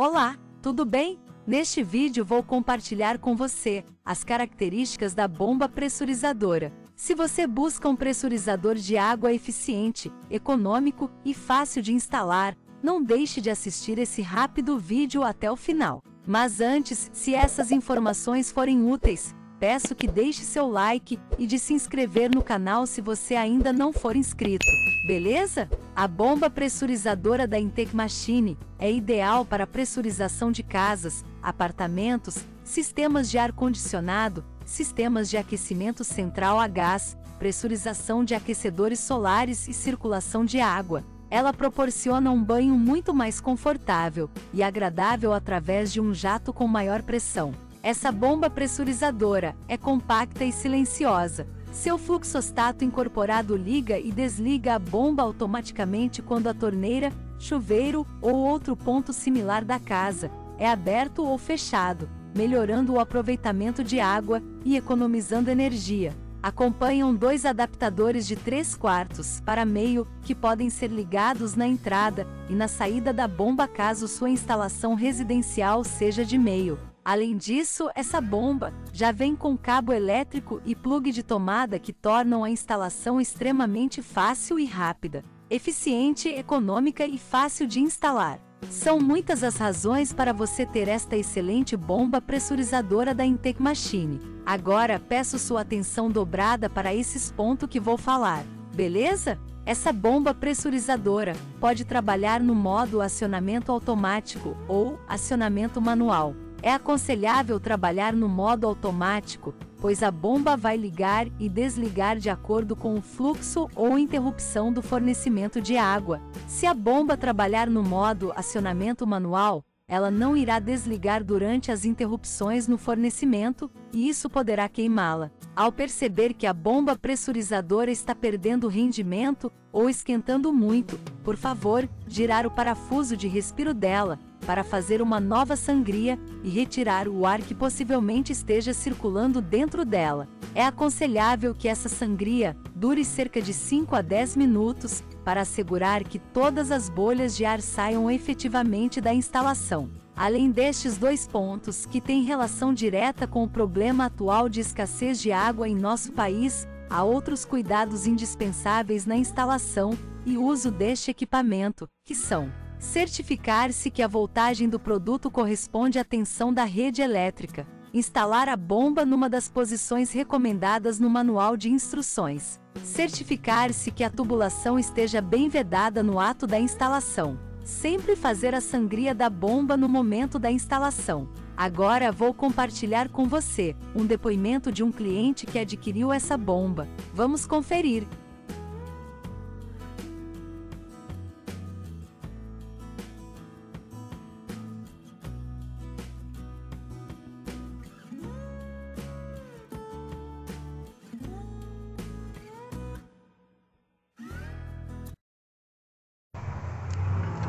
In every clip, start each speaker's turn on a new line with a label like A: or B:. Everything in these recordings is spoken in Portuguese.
A: Olá, tudo bem? Neste vídeo vou compartilhar com você as características da bomba pressurizadora. Se você busca um pressurizador de água eficiente, econômico e fácil de instalar, não deixe de assistir esse rápido vídeo até o final. Mas antes, se essas informações forem úteis, peço que deixe seu like e de se inscrever no canal se você ainda não for inscrito. Beleza? A bomba pressurizadora da Intake Machine é ideal para pressurização de casas, apartamentos, sistemas de ar-condicionado, sistemas de aquecimento central a gás, pressurização de aquecedores solares e circulação de água. Ela proporciona um banho muito mais confortável e agradável através de um jato com maior pressão. Essa bomba pressurizadora é compacta e silenciosa, seu fluxostato incorporado liga e desliga a bomba automaticamente quando a torneira, chuveiro ou outro ponto similar da casa é aberto ou fechado, melhorando o aproveitamento de água e economizando energia. Acompanham dois adaptadores de 3 quartos para meio que podem ser ligados na entrada e na saída da bomba caso sua instalação residencial seja de meio. Além disso, essa bomba já vem com cabo elétrico e plug de tomada que tornam a instalação extremamente fácil e rápida, eficiente, econômica e fácil de instalar. São muitas as razões para você ter esta excelente bomba pressurizadora da Intake Machine. Agora peço sua atenção dobrada para esses pontos que vou falar, beleza? Essa bomba pressurizadora pode trabalhar no modo acionamento automático ou acionamento manual. É aconselhável trabalhar no modo automático, pois a bomba vai ligar e desligar de acordo com o fluxo ou interrupção do fornecimento de água. Se a bomba trabalhar no modo acionamento manual, ela não irá desligar durante as interrupções no fornecimento, e isso poderá queimá-la. Ao perceber que a bomba pressurizadora está perdendo rendimento ou esquentando muito, por favor, girar o parafuso de respiro dela, para fazer uma nova sangria e retirar o ar que possivelmente esteja circulando dentro dela. É aconselhável que essa sangria dure cerca de 5 a 10 minutos para assegurar que todas as bolhas de ar saiam efetivamente da instalação. Além destes dois pontos, que têm relação direta com o problema atual de escassez de água em nosso país, há outros cuidados indispensáveis na instalação e uso deste equipamento, que são Certificar-se que a voltagem do produto corresponde à tensão da rede elétrica. Instalar a bomba numa das posições recomendadas no manual de instruções. Certificar-se que a tubulação esteja bem vedada no ato da instalação. Sempre fazer a sangria da bomba no momento da instalação. Agora vou compartilhar com você um depoimento de um cliente que adquiriu essa bomba. Vamos conferir.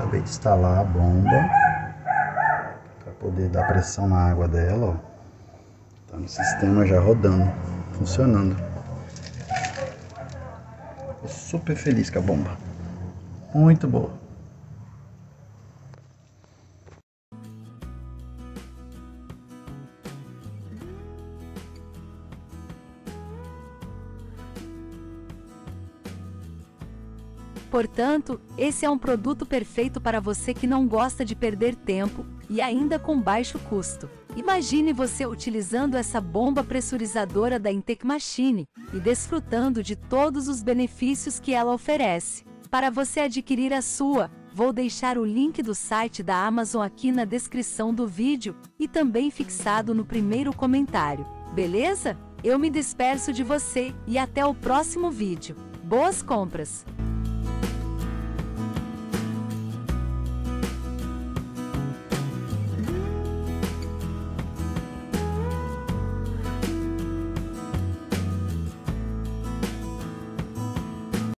B: Acabei de instalar a bomba para poder dar pressão na água dela, ó. Tá no sistema já rodando, funcionando. Tô super feliz com a bomba. Muito boa.
A: Portanto, esse é um produto perfeito para você que não gosta de perder tempo e ainda com baixo custo. Imagine você utilizando essa bomba pressurizadora da Intake Machine e desfrutando de todos os benefícios que ela oferece. Para você adquirir a sua, vou deixar o link do site da Amazon aqui na descrição do vídeo e também fixado no primeiro comentário. Beleza? Eu me despeço de você e até o próximo vídeo. Boas compras!